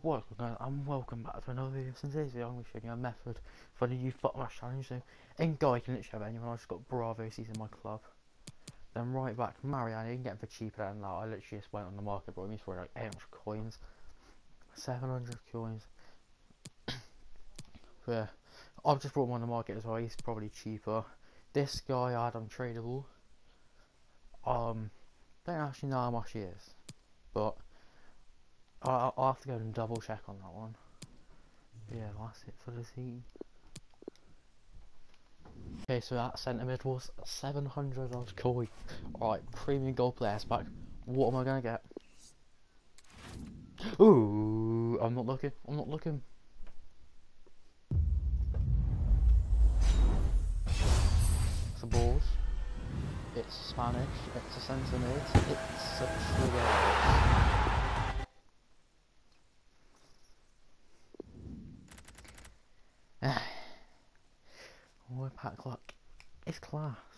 What guys, I'm welcome back to another video. Since today's video, I'm going to show you a method for the youth bottom challenge. So, in Go, you can literally have anyone. I just got Bravo, he's in my club. Then right back, Marianne, you can get him for cheaper than that. I literally just went on the market, brought him for like 800 coins, 700 coins. yeah, I've just brought him on the market as well. He's probably cheaper. This guy I had untradeable. Um, don't actually know how much he is, but I'll, I'll have to go and double check on that one. Yeah, that's it for the scene. Okay, so that centre mid was 700 odd coin. Alright, premium gold players back. What am I gonna get? Ooh, I'm not looking. I'm not looking. It's a balls. It's Spanish. It's a centre mid. It's a trigger. Oh, pack luck. It's class.